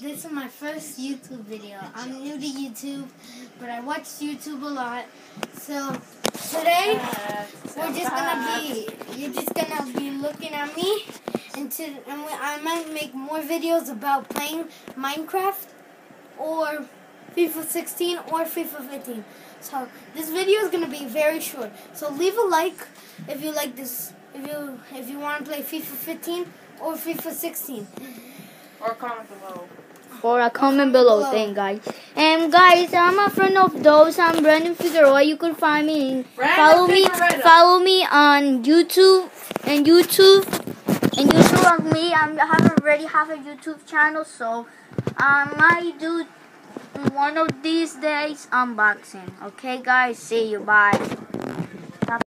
this is my first YouTube video. I'm new to YouTube, but I watch YouTube a lot. So today we're just gonna be you're just gonna be looking at me and, to, and I might make more videos about playing Minecraft or FIFA 16 or FIFA 15. So this video is gonna be very short. So leave a like if you like this if you if you want to play FIFA 15 or FIFA 16. Or comment below. Or a comment below, below. thing, guys. And guys, I'm a friend of those. I'm Brandon Figueroa. You can find me. Brandon follow me. Figueroa. Follow me on YouTube and YouTube and YouTube on me. I'm, I have already have a YouTube channel, so um, I might do one of these days unboxing. Okay, guys. See you. Bye.